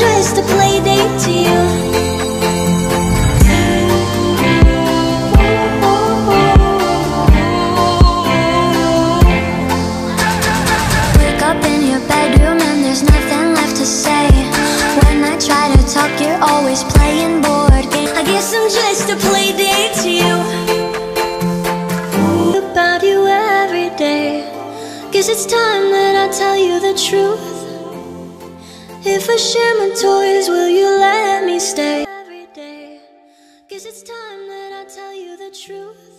dress to play date to you. Wake up in your bedroom and there's nothing left to say. When I try to talk you're always playing board games. I guess I'm just a play date to you. About you every day. Guess it's time that I tell you the truth. If I share my toys, will you let me stay? Every day. Guess it's time that I tell you the truth.